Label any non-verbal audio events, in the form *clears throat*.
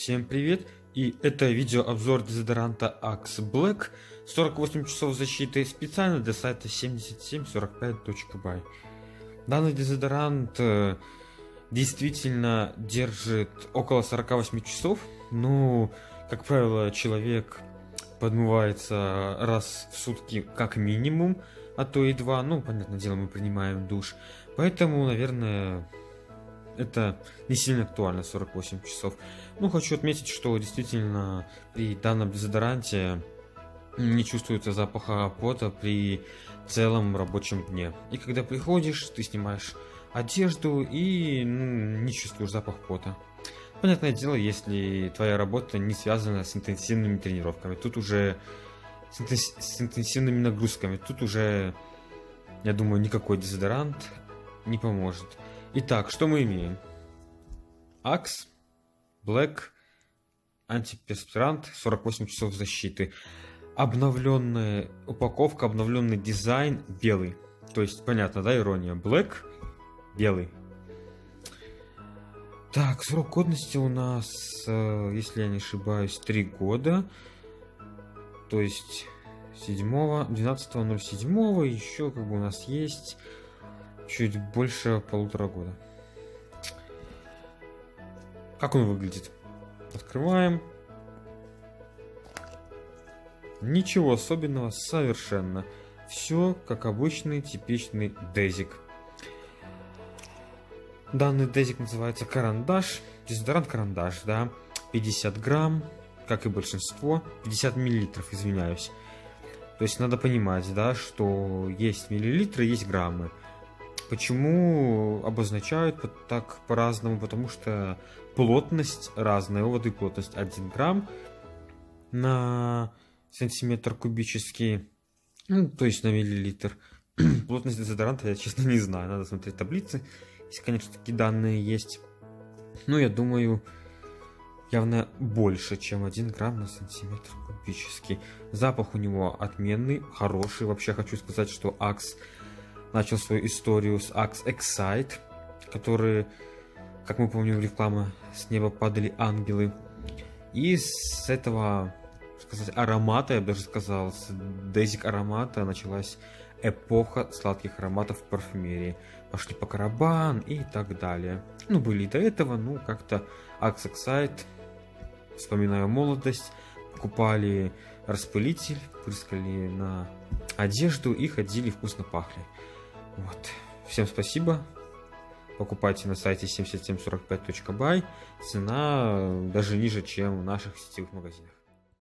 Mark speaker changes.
Speaker 1: Всем привет! И это видеообзор дезодоранта Axe Black. 48 часов защиты специально для сайта 7745.by Данный дезодорант э, действительно держит около 48 часов, ну, как правило, человек подмывается раз в сутки как минимум, а то и два, ну, понятное дело, мы принимаем душ, поэтому, наверное, это не сильно актуально, 48 часов. Ну, хочу отметить, что действительно при данном дезодоранте не чувствуется запаха пота при целом рабочем дне. И когда приходишь, ты снимаешь одежду и ну, не чувствуешь запах пота. Понятное дело, если твоя работа не связана с интенсивными тренировками. Тут уже с, интенс... с интенсивными нагрузками. Тут уже, я думаю, никакой дезодорант не поможет. Итак, что мы имеем? Axe, Black, антиперспирант, 48 часов защиты. Обновленная упаковка, обновленный дизайн, белый. То есть, понятно, да, ирония? Black, белый. Так, срок годности у нас, э, если я не ошибаюсь, 3 года. То есть 7, 12.07 еще как бы у нас есть чуть больше полутора года. Как он выглядит? Открываем. Ничего особенного совершенно. Все как обычный типичный дезик. Данный дезик называется карандаш. Дезодорант карандаш, да. 50 грамм, как и большинство. 50 миллилитров, извиняюсь. То есть надо понимать, да, что есть миллилитры, есть граммы. Почему обозначают так по-разному? Потому что плотность разная. У воды плотность 1 грамм на сантиметр кубический, ну, то есть на миллилитр. *clears throat* плотность дезодоранта я, честно, не знаю. Надо смотреть таблицы, если, конечно, такие данные есть. Ну, я думаю, явно больше, чем 1 грамм на сантиметр кубический. Запах у него отменный, хороший. Вообще хочу сказать, что Акс начал свою историю с Axe Excite, который, как мы помним в рекламе, с неба падали ангелы. И с этого, сказать, аромата, я бы даже сказал, с Дезик аромата началась эпоха сладких ароматов в парфюмерии. Пошли по карабан и так далее. Ну, были и до этого, ну, как-то Axe Excite, вспоминаю молодость, покупали распылитель, прыскали на одежду и ходили вкусно пахли. Вот. Всем спасибо. Покупайте на сайте 7745.by. Цена даже ниже, чем в наших сетевых магазинах.